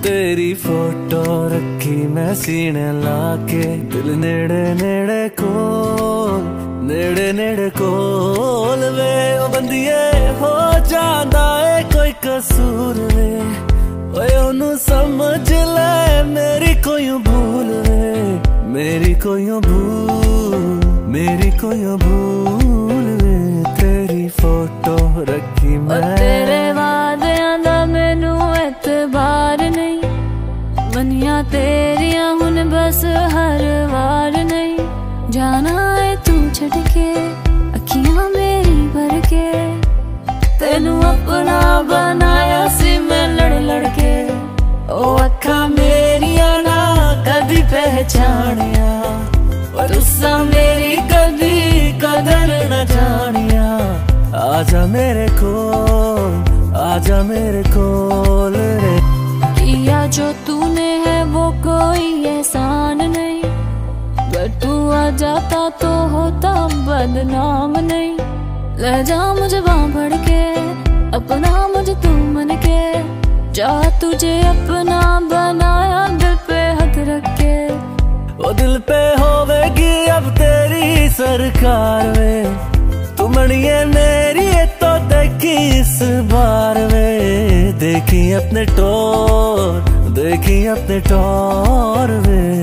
तेरी फ़ोटो रखी मैं सीने लाके दिल नेड़े नेड़े कोल नेड़े नेड़े कोल वे ओ बंदिए हो जांदा है कोई कसूर वे ओए ओनू समझ ले मेरी कोई भूल वे मेरी कोई भूल मेरी कोई भूल वे तेरी फ़ोटो रखी मैं तेरे वादियाँ जाना है तू छड़ के अखियाँ मेरी भर के तेनू अपना बनाया सी मैं लड़ लड़ के ओ अखा मेरिया ना कदी पहचानिया तुसा मेरी कदी कदर न जानिया। आजा मेरे कोल, आजा मेरे रे। किया जो तूने जाता तो होता बदनाम नहीं। ले जा मुझे वहाँ भड़ के, अपना मुझे तू मन के। जा तुझे अपना बनाया दिल पे हक रख के। ओ दिल पे होवेगी अब तेरी सरकार वे। तू मणिए मेरी तो देखी इस बार वे। देखी अपने टोर, देखी अपने टोर वे। मैं